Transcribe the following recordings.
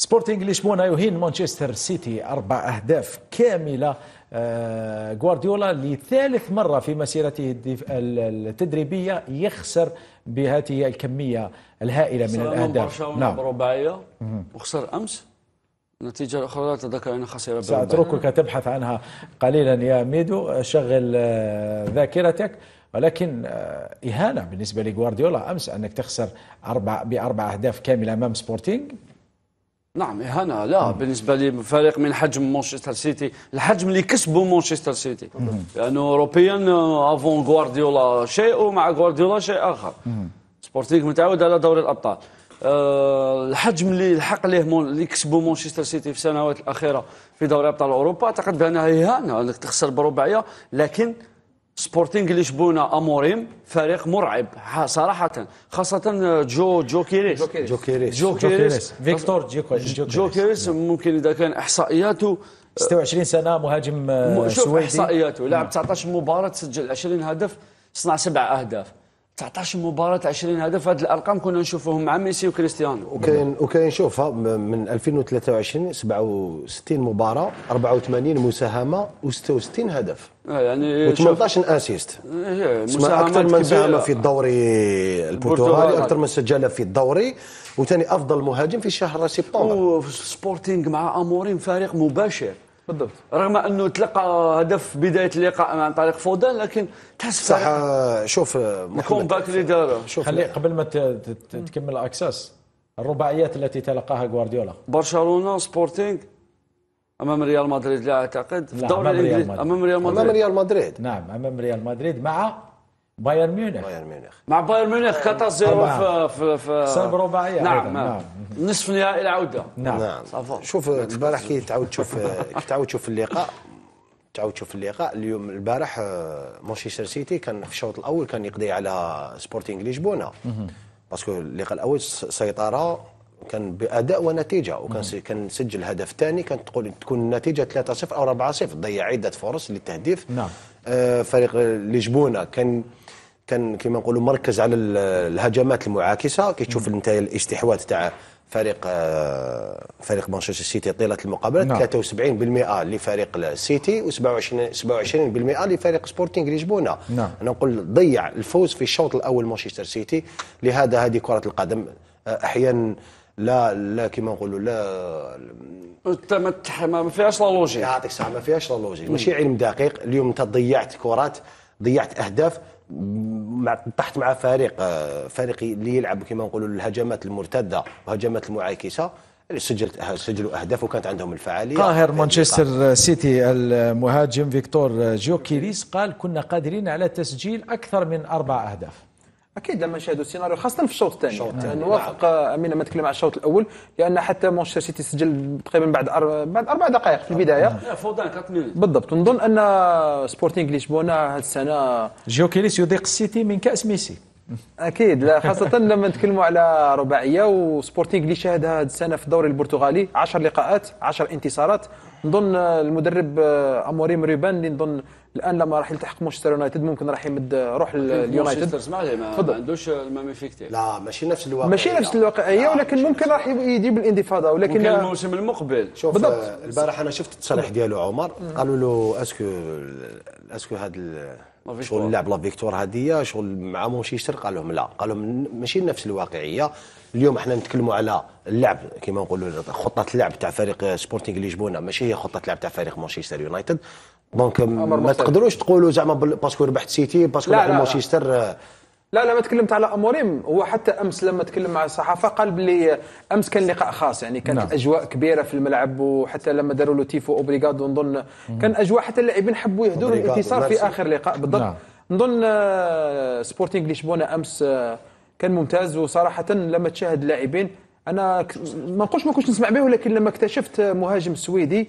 سبورتينغ لشبونه يهين مانشستر سيتي أربع أهداف كاملة آه، غوارديولا لثالث مرة في مسيرته التدريبية يخسر بهذه الكمية الهائلة من الأهداف. نعم. برباعية وخسر أمس. النتيجة الأخرى لا أتذكر أين خسر سأتركك تبحث بأربعة قليلا يا ميدو. شغل آه، ذاكرتك. ولكن آه، إهانة بالنسبة لغوارديولا أمس أنك تخسر أربع بأربع أهداف كاملة أمام سبورتينغ. نعم إهانة لا بالنسبة لي فريق من حجم مانشستر سيتي الحجم اللي كسبه مانشستر سيتي. لأنه أوروبيا avant غوارديولا شيء ومع غوارديولا شيء آخر. سبورتينغ متعود على دوري الأبطال. أه الحجم اللي الحق ليه اللي كسبه مانشستر سيتي في السنوات الأخيرة في دوري أبطال أوروبا أعتقد بأنها إهانة أنك تخسر برباعية لكن سبورتينغ لشبونه أموريم فريق مرعب صراحة خاصة جو جو كيريس جو كيريس جو كيريس فيكتور جو كيريس ممكن إذا كان إحصائياته 26 سنة مهاجم آه، سويدي. إحصائياته. لعب 19 مباراة سجل 20 هدف صنع سبع أهداف. 19 مباراة 20 هدف. هذه الأرقام كنا نشوفهم مع ميسي وكريستيانو. وكاين وكاين شوف من 2023 67 مباراة 84 مساهمة و66 هدف. آه، يعني و18 assist. أكثر من ساهم في الدوري البرتغالي أكثر من سجل في الدوري. وثاني أفضل مهاجم في شهر سبتمبر سبورتينغ مع أموريم فريق مباشر. بالضبط رغم أنه تلقى هدف بداية اللقاء عن طريق فودان لكن تحس صح شوف محمد. باك اللي داره شوف خلي قبل ما تكمل أكساس الرباعيات التي تلقاها غوارديولا. برشلونة سبورتينغ أمام ريال مدريد لا أعتقد. في الدوري الإنجليزي أمام ريال مدريد. امام ريال مدريد. نعم أمام ريال مدريد مع بايرن ميونخ. بايرن ميونخ. مع بايرن ميونخ 4 0 في في في صار رباعية نعم, نعم. نصف نهائي العودة. نعم, نعم. شوف البارح كي تعاود تشوف كي تعاود تشوف اللقاء. تعاود تشوف اللقاء. اليوم البارح آه، مانشستر سيتي كان في الشوط الأول كان يقضي على سبورتينغ لشبونة. parce que اللقاء الأول سيطرة. كان بأداء ونتيجة وكان كان سجل هدف ثاني كانت تقول تكون النتيجة 3-0 أو 4-0 ضيع عدة فرص للتهديف. نعم. آه فريق لشبونة كان كان كما نقولوا مركز على الهجمات المعاكسة. كي تشوف انت الاستحواذ تاع فريق آه، فريق مانشستر سيتي طيلة المقابلة. نعم. 73% لفريق السيتي و27 27% لفريق سبورتينغ لشبونة. نعم. أنا نقول ضيع الفوز في الشوط الأول مانشستر سيتي لهذا هذه كرة القدم. آه، أحيانا لا لا كما نقولوا لا ما فيهاش la logique يعطيك الصحة ما فيهاش لا لوجيك ماشي علم دقيق. اليوم انت ضيعت كرات ضيعت أهداف طحت مع فريق آه، فريق اللي يلعب كما نقولوا الهجمات المرتدة وهجمات المعاكسة. اللي سجلت سجلوا أهداف وكانت عندهم الفعالية. قاهر مانشستر سيتي المهاجم فيكتور جوكيريس قال كنا قادرين على تسجيل أكثر من أربع أهداف. أكيد لما نشاهدوا السيناريو خاصة في الشوط الثاني. نوافق امين لما تكلم على الشوط الأول لأن حتى مانشستر سيتي سجل تقريبا بعد أر... بعد أربع دقائق في البداية. فودان بالضبط. ونظن أن سبورتينغ لشبونه هذه السنة جوكيريس يذيق السيتي من كأس ميسي. أكيد لا خاصة لما نتكلموا على رباعية وسبورتينغ اللي شاهدها هذه السنة في الدوري البرتغالي. 10 لقاءات 10 انتصارات. نظن المدرب اموريم روبان اللي نظن الآن لما راح يلتحق مانشستر يونايتد ممكن راح يمد روح اليونايتد اسمع لي ما عندوش الـ même effectif لا ماشي نفس الواقعية. ماشي نفس الواقعية ولكن ممكن راح يجيب الانتفاضة ولكن ممكن الموسم المقبل. شوف بالضبط. البارح أنا شفت التصريح ديالو عمر. قالوا له est-ce que est-ce que هذا شغل اللعب لا فيكتور هذه شغل مع مانشستر قال لهم لا. قال لهم ماشي نفس الواقعية. اليوم إحنا نتكلموا على اللعب كما نقولوا خطة اللعب تاع فريق سبورتينغ لشبونه ماشي هي خطة اللعب تاع فريق مانشستر يونايتد donc ما تقدروش تقولوا زعما parce que ربحت سيتي parce que ربحت مانشستر لا لا ما تكلمت على اموريم هو حتى أمس لما تكلم مع الصحافة قال بلي أمس كان لقاء خاص يعني كانت نعم. أجواء كبيرة في الملعب وحتى لما داروا له تيفو أوبريغادو نظن كان أجواء حتى اللاعبين حبوا يهدوا الانتصار في آخر لقاء بالضبط نعم. نظن سبورتينغ لشبونة أمس كان ممتاز وصراحة لما تشاهد اللاعبين أنا ما نقولش ما كنتش نسمع به ولكن لما اكتشفت مهاجم سويدي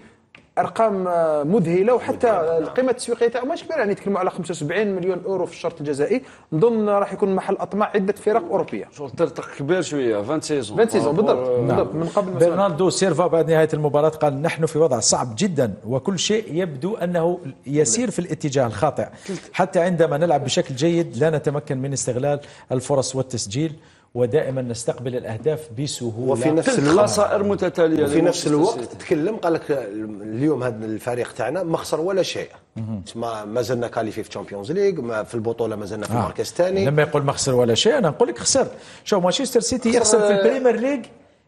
أرقام آه، مذهلة وحتى القيمة التسويقية تاعو ماشي كبيرة. يعني نتكلموا على 75 مليون أورو في الشرط الجزائي. نظن راح يكون محل أطماع عدة فرق أوروبية. ترتق كبير شوية 20 saisons 20 saisons بالضبط نعم. بالضبط. من قبل برناردو سيلفا بعد نهاية المباراة قال نحن في وضع صعب جدا وكل شيء يبدو أنه يسير في الاتجاه الخاطئ. حتى عندما نلعب بشكل جيد لا نتمكن من استغلال الفرص والتسجيل. ودائما نستقبل الأهداف بسهولة. وفي نفس الوقت خسائر متتالية في نفس الوقت تكلم قال لك اليوم هذا الفريق تاعنا ما خسر ولا شيء. ما ما زلنا qualifiés في Champions League في البطولة ما زلنا في المركز الثاني. لما يقول ما خسر ولا شيء أنا نقول لك خسر. شوف مانشستر سيتي يخسر في ال Premier League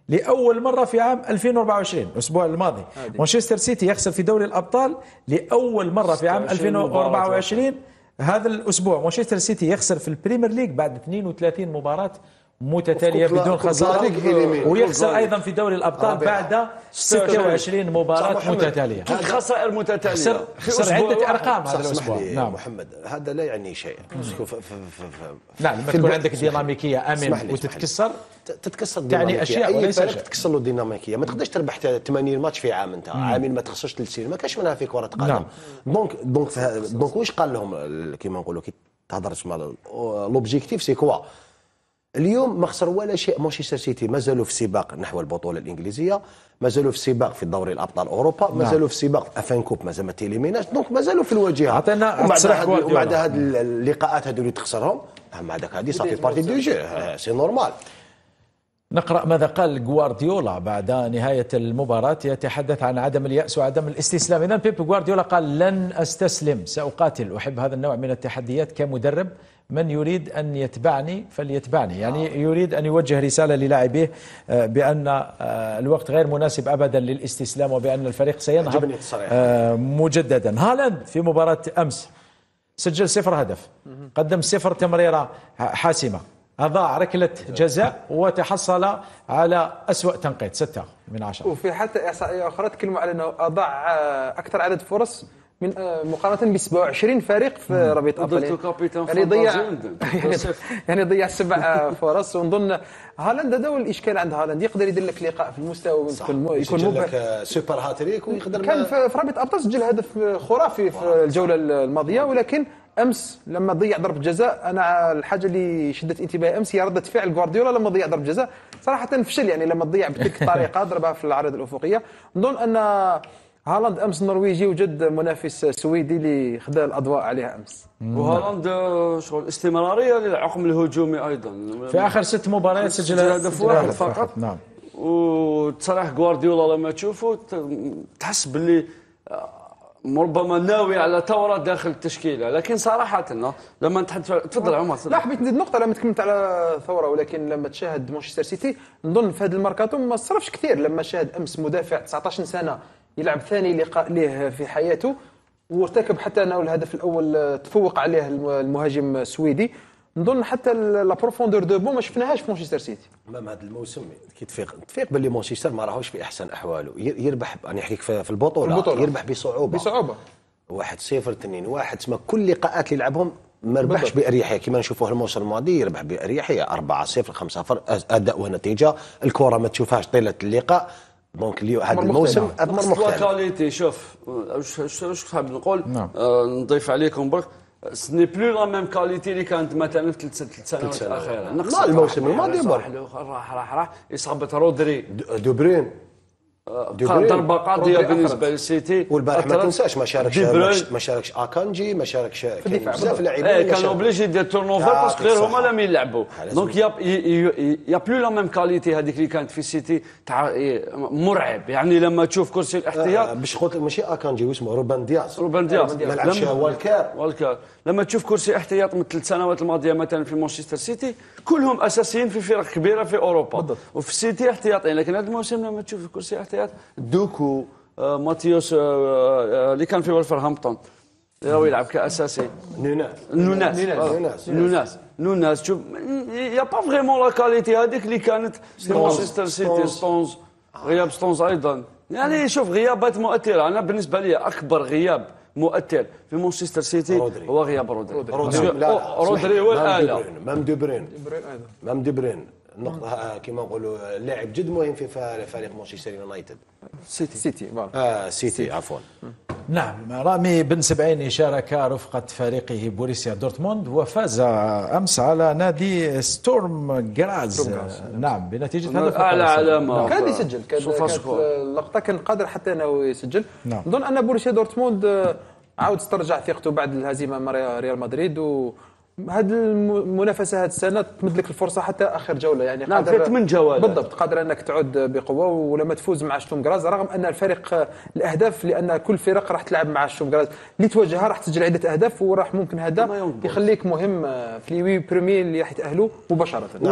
لأول مرة في عام 2024 الأسبوع الماضي. مانشستر سيتي يخسر في دوري الأبطال لأول مرة في عام 2024 هذا الأسبوع. مانشستر سيتي يخسر في ال Premier League بعد 32 مباراة متتالية بدون خسارة. ويخسر أيضا في دوري الأبطال بعد 26 مباراة متتالية. خسائر متتالية. خسر, خسر عدة أرقام هذا الأسبوع. نعم. محمد هذا لا يعني شيء. نعم لما تكون عندك ديناميكية آمن وتتكسر. تتكسر يعني أشياء وليس تتكسر له الديناميكية. ما تقدرش تربح 80 ماتش في عام أنت. عامين ما تخسرش ثلاث سنين ما كاش منها في كرة قدم. نعم. donc donc donc واش قال لهم؟ كيما نقولوا كي تهضرش مع l'objectif c'est quoi اليوم ما خسر ولا شيء. مانشستر سيتي ما زالوا في سباق نحو البطولة الإنجليزية ما زالوا في سباق في دوري الأبطال أوروبا ما نعم. في سباق la coupe ما زال ما تيليميناش donc ما زالوا في الواجهة. عطينا وبعد هذه اللقاءات هذو اللي تخسرهم مع ذاك هذه صافي partie du jeu c'est normal. نقرأ ماذا قال غوارديولا بعد نهاية المباراة يتحدث عن عدم اليأس وعدم الاستسلام. إذا بيب غوارديولا قال لن أستسلم سأقاتل. أحب هذا النوع من التحديات كمدرب. من يريد أن يتبعني فليتبعني. يعني آه. يريد أن يوجه رسالة للاعبيه آه، بأن آه، الوقت غير مناسب أبدا للاستسلام وبأن الفريق سينهض مجددا. هالاند في مباراة أمس سجل صفر هدف قدم صفر تمريرة حاسمة. أضاع ركلة جزاء وتحصل على أسوأ تنقيط. ستة من عشرة. وفي حتى إحصائية أخرى تكلموا على أنه أضاع أكثر عدد فرص من آه، مقارنة ب 27 فريق في رابطة ابطال يعني ضيع يعني, ضيع سبع فرص. ونظن هالاند هذا هو الإشكال عند هالاند. يقدر يدير لك لقاء في المستوى يكون يكون لك super hat-trick ويقدر كان في رابطة ابطال سجل هدف خرافي في الجولة الماضية. ولكن أمس لما ضيع ضربة جزاء أنا الحاجة اللي شدت انتباهي أمس هي ردة فعل جوارديولا لما ضيع ضربة جزاء. صراحة فشل يعني لما تضيع بتلك الطريقة ضربها في العرض الأفقية. نظن أن هالاند أمس النرويجي وجد منافس سويدي اللي خدا الأضواء عليها أمس. وهالاند شغل استمرارية للعقم الهجومي أيضا. في آخر ست مباريات سجل هدف واحد فقط نعم. وتصريح جوارديولا لما تشوفه تحس باللي ربما ناوي على ثورة داخل التشكيلة. لكن صراحة لما تفضل عمر لا حبيت نزيد نقطة. لما تكلمت على ثورة ولكن لما تشاهد مانشستر سيتي نظن في هذا الماركاتو ما صرفش كثير. لما شاهد أمس مدافع 19 سنة يلعب ثاني لقاء له في حياته وارتكب حتى أنه الهدف الأول تفوق عليه المهاجم السويدي. نظن حتى la profondeur de banc ما شفناهاش في مانشستر سيتي امام هذا الموسم كي تفيق تفيق باللي مانشستر ما راهوش في أحسن أحواله. يربح أنا نحكيك في البطولة, البطولة. يربح بصعوبة. بصعوبة. واحد صفر اثنين واحد. تسمى كل لقاءات اللي يلعبهم ما ربحش بأريحية. كما نشوفوه الموسم الماضي يربح بأريحية. 4 0 5 0 أداء ونتيجة. الكره ما تشوفهاش طيلة اللقاء. donc اليوم هذا الموسم أمر مختلف. qualité شوف واش حاب نقول؟ نعم. آه نضيف عليكم برك. ce n'est plus la même qualité اللي كانت مثلا في ثلاث سنوات الاخيره نقص الموسم الماضي راح راح راح اصابه رودري دوبرين ضربة قاضية بالنسبة للسيتي. والبارح ما تنساش ما شاركش ما شاركش أكانجي ما شاركش بزاف لاعبين إيه كان obligé يدير turnover parce que غير هما لم يلعبوا donc y a y a plus la même qualité هذيك اللي كانت في السيتي. تاع مرعب. يعني لما تشوف كرسي الاحتياط باش قلت ماشي أكانجي واسمه روبان دياز. روبان دياز. ما لعبش والكار والكار لما تشوف كرسي احتياط من الثلاث سنوات الماضية مثلا في مانشستر سيتي كلهم أساسيين في فرق كبيرة في أوروبا. وفي السيتي احتياطيين لكن هذا الموسم لما تشوف كرسي احتياط دوكو آه ماتيوس آه آه اللي كان في ولفرهامبتون راهو يلعب كأساسي. نوناس. نوناس. نوناس. نوناس. نوناس. شوف y a pas vraiment la qualité هذيك اللي كانت في مانشستر سيتي ستونز غياب ستونز أيضا. يعني شوف غيابات مؤثره أنا بالنسبة لي أكبر غياب مؤثر في مانشستر سيتي رودري. هو غياب رودري. رودري, رودري. هو الآلة. même دي برين même دي برين النقطة كما نقولوا لاعب جد مهم في فريق مانشستر يونايتد. سيتي. سيتي آه سيتي عفوا. نعم رامي بن سبعين شارك رفقة فريقه بوريسيا دورتموند وفاز أمس على نادي ستورم جراز نعم بنتيجة هدف أعلى علامة كان يسجل كانت اللقطة كان قادر حتى أنه يسجل. نعم. نظن أن بوريسيا دورتموند عاود استرجع ثقته بعد الهزيمة مع ريال مدريد و هذه المنافسة هذه السنة تمد لك الفرصة حتى آخر جولة يعني نعم قادر ثمان جولات بالضبط قادر أنك تعود بقوة ولما تفوز مع شتوم غراز رغم أن الفريق الأهداف لأن كل فرق راح تلعب مع شتوم غراز اللي تواجهها راح تسجل عدة أهداف وراح ممكن هذا يخليك مهم في الوي بريمير اللي راح يتأهلوا مباشرة. نعم.